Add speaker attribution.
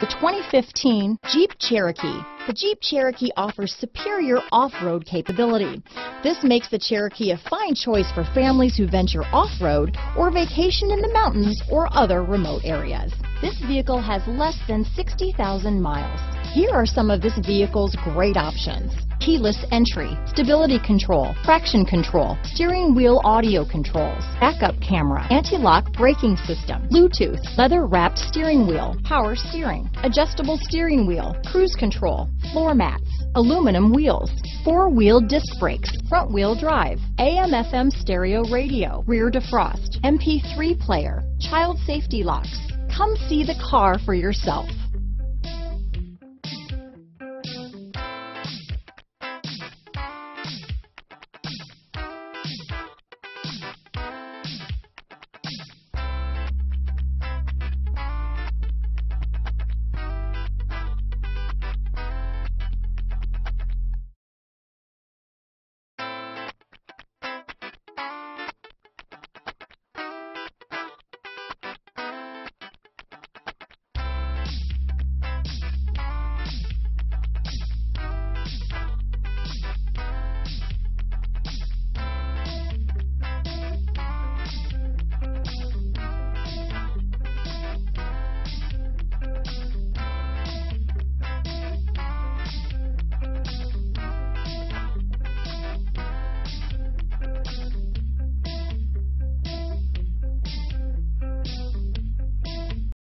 Speaker 1: The 2015 Jeep Cherokee. The Jeep Cherokee offers superior off-road capability. This makes the Cherokee a fine choice for families who venture off-road or vacation in the mountains or other remote areas. This vehicle has less than 60,000 miles. Here are some of this vehicle's great options. Keyless entry, stability control, traction control, steering wheel audio controls, backup camera, anti-lock braking system, Bluetooth, leather wrapped steering wheel, power steering, adjustable steering wheel, cruise control, floor mats, aluminum wheels, four-wheel disc brakes, front wheel drive, AM FM stereo radio, rear defrost, MP3 player, child safety locks. Come see the car for yourself.